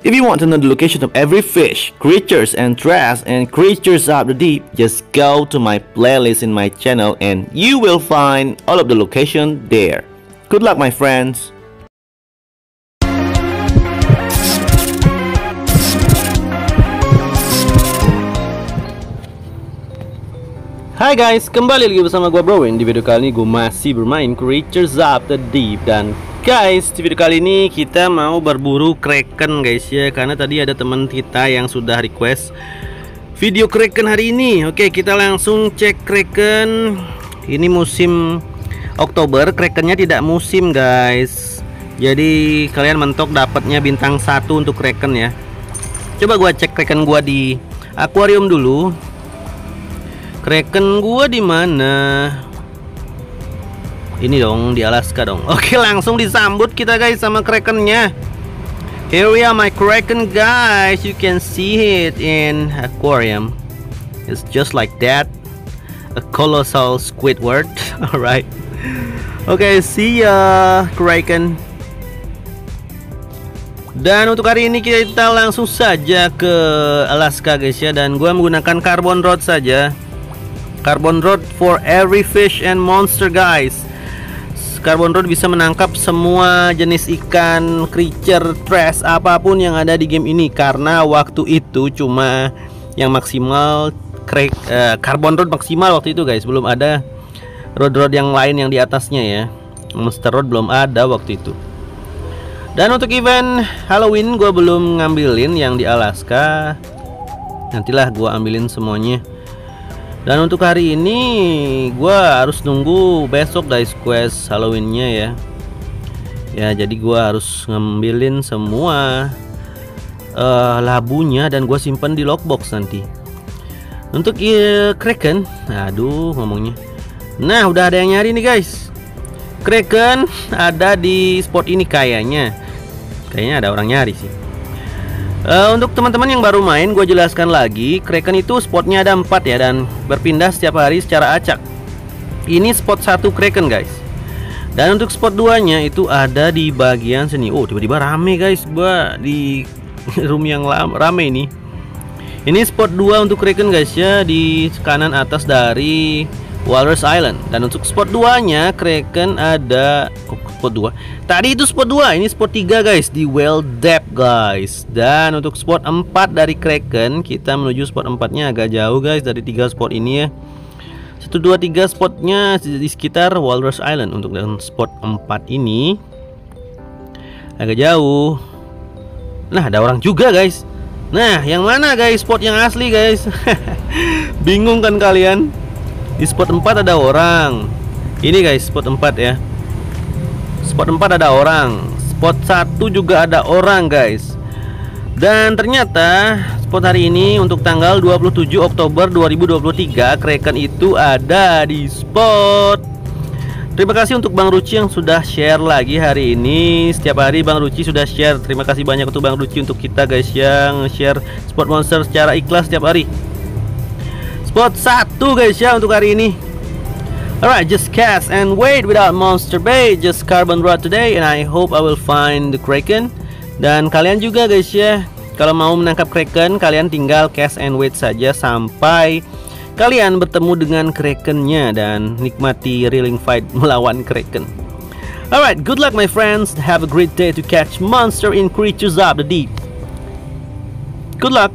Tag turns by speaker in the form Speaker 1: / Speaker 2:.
Speaker 1: If you want to know the location of every fish, creatures and trash and creatures of the deep, just go to my playlist in my channel and you will find all of the location there. Good luck my friends. Hai guys, kembali lagi bersama gue Browin Di video kali ini gue masih bermain Creatures of the Deep Dan guys, di video kali ini kita mau berburu Kraken guys ya. Karena tadi ada teman kita yang sudah request Video Kraken hari ini. Oke, kita langsung cek Kraken. Ini musim Oktober Krakennya tidak musim guys. Jadi kalian mentok dapatnya bintang satu untuk Kraken ya. Coba gue cek Kraken gue di Aquarium dulu. Kraken gua di mana? Ini dong di Alaska dong. Oke, langsung disambut kita guys sama Krakennya. Here we are my Kraken guys. You can see it in aquarium. It's just like that. A colossal Squidward. Alright. Okay, see ya Kraken. Dan untuk hari ini kita langsung saja ke Alaska guys ya dan gua menggunakan carbon rod saja. Carbon rod for every fish and monster guys Carbon rod bisa menangkap semua jenis ikan, creature, trash, apa pun yang ada di game ini. Karena waktu itu cuma yang maksimal crack, uh, Carbon rod maksimal waktu itu guys. Belum ada rod-rod yang lain yang di atasnya ya. Monster rod belum ada waktu itu. Dan untuk event Halloween gue belum ngambilin yang di Alaska. Nantilah gue ambilin semuanya dan untuk hari ini gue harus nunggu besok guys quest Halloweennya ya. Ya jadi gue harus ngambilin semua uh, labunya dan gue simpan di lockbox nanti. Untuk uh, Kraken. Aduh ngomongnya. Nah udah ada yang nyari nih guys. Kraken ada di spot ini kayaknya. Kayaknya ada orang nyari sih Uh, untuk teman-teman yang baru main, gue jelaskan lagi, Kraken itu spotnya ada empat ya dan berpindah setiap hari secara acak. Ini spot satu Kraken guys. Dan untuk spot duanya itu ada di bagian sini. Oh tiba-tiba rame guys, gue di room yang rame ini. Ini spot dua untuk Kraken guys ya di kanan atas dari Walrus Island. Dan untuk spot duanya Kraken ada oh, spot 2 Tadi itu spot 2 Ini spot 3 guys Di Well Depth guys. Dan untuk spot 4 dari Kraken Kita menuju spot 4 nya agak jauh guys Dari 3 spot ini ya. 1, 2, 3 spotnya di sekitar Walrus Island. Untuk dan spot 4 ini Agak jauh. Nah ada orang juga guys. Nah yang mana guys spot yang asli guys? Bingung kan kalian Di spot 4 ada orang. Ini guys spot 4 ya. Spot 4 ada orang. Spot 1 juga ada orang guys. Dan ternyata Spot hari ini untuk tanggal 27 Oktober 2023 Kraken itu ada di spot. Terima kasih untuk Bang Ruci yang sudah share lagi hari ini. Setiap hari Bang Ruci sudah share. Terima kasih banyak untuk Bang Ruci untuk kita guys Yang share spot monster secara ikhlas setiap hari Spot 1 guys ya untuk hari ini. Alright, just cast and wait without monster bait Just carbon rod today and I hope I will find the kraken. Dan kalian juga guys ya Kalau mau menangkap kraken Kalian tinggal cast and wait saja Sampai kalian bertemu dengan krakennya Dan nikmati reeling fight melawan kraken. Alright, good luck my friends. Have a great day to catch monster in creatures of the deep. Good luck